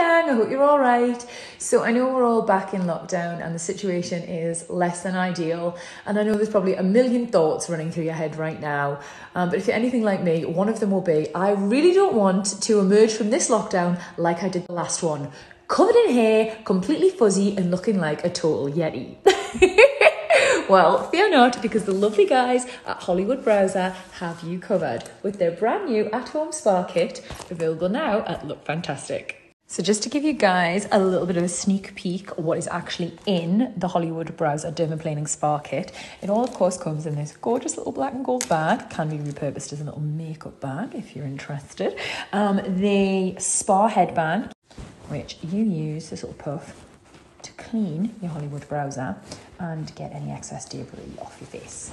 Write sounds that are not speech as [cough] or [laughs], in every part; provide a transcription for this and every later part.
I hope you're all right. So, I know we're all back in lockdown and the situation is less than ideal. And I know there's probably a million thoughts running through your head right now. Um, but if you're anything like me, one of them will be I really don't want to emerge from this lockdown like I did the last one covered in hair, completely fuzzy, and looking like a total Yeti. [laughs] well, fear not, because the lovely guys at Hollywood Browzer have you covered with their brand new at home spa kit available now at Look Fantastic. So, just to give you guys a little bit of a sneak peek what is actually in the Hollywood Browzer Dermaplaning Spa Kit, it all, of course, comes in this gorgeous little black and gold bag. Can be repurposed as a little makeup bag if you're interested. Um, the spa headband, which you use this little puff to clean your Hollywood browzer and get any excess debris off your face.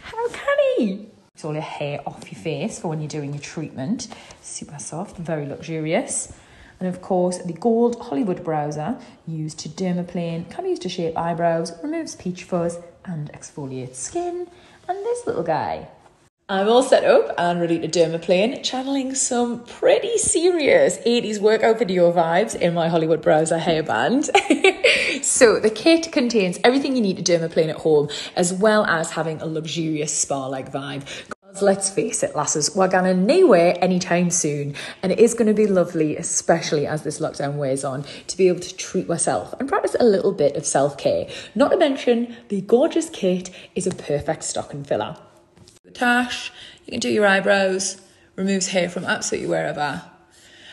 How canny! It's all your hair off your face for when you're doing your treatment. Super soft, very luxurious. And of course, the gold Hollywood browzer used to dermaplane, can be used to shape eyebrows, removes peach fuzz, and exfoliates skin. And this little guy I'm all set up and ready to dermaplane, channeling some pretty serious 80s workout video vibes in my Hollywood Browzer hairband. [laughs] so the kit contains everything you need to dermaplane at home, as well as having a luxurious spa-like vibe. Let's face it, lasses, we're going nowhere anytime soon. And it is going to be lovely, especially as this lockdown wears on, to be able to treat myself and practice a little bit of self-care. Not to mention, the gorgeous kit is a perfect stocking filler The tash, you can do your eyebrows, removes hair from absolutely wherever.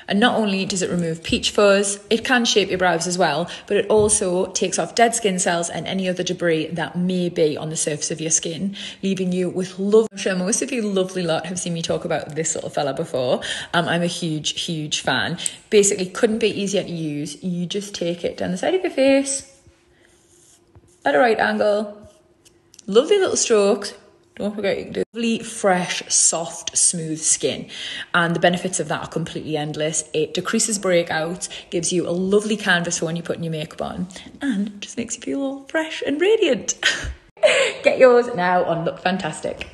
And not only does it remove peach fuzz, it can shape your brows as well, but it also takes off dead skin cells and any other debris that may be on the surface of your skin, leaving you with love. I'm sure most of you lovely lot have seen me talk about this little fella before. Um, I'm a huge, huge fan. Basically, couldn't be easier to use. You just take it down the side of your face at a right angle. Lovely little strokes, don't forget lovely, fresh, soft, smooth skin. And the benefits of that are completely endless. It decreases breakouts, gives you a lovely canvas for when you're putting your makeup on, and just makes you feel all fresh and radiant. [laughs] Get yours now on Look Fantastic.